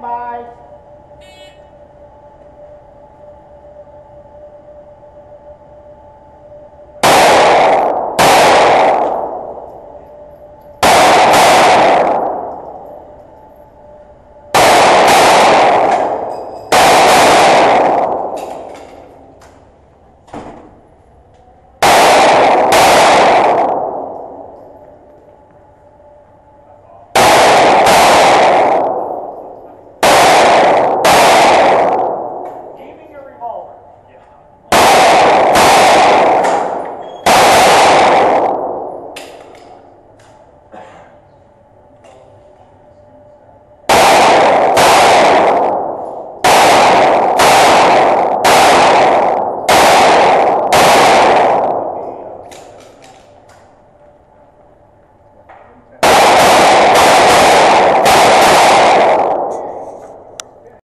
Bye.